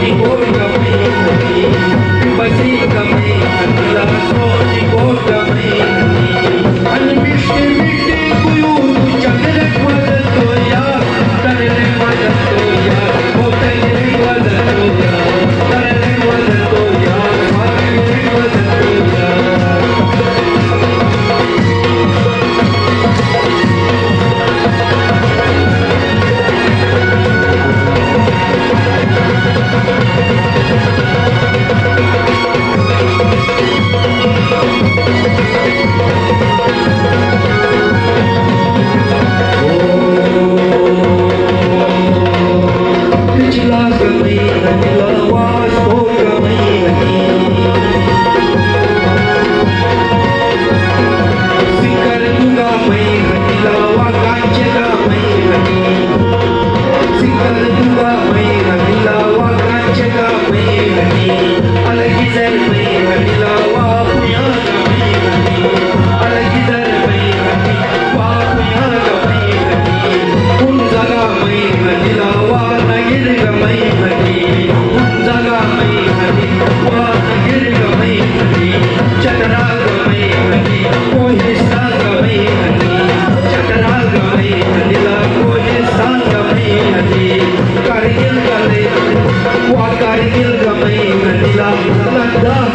Thank you. Landa, Landa.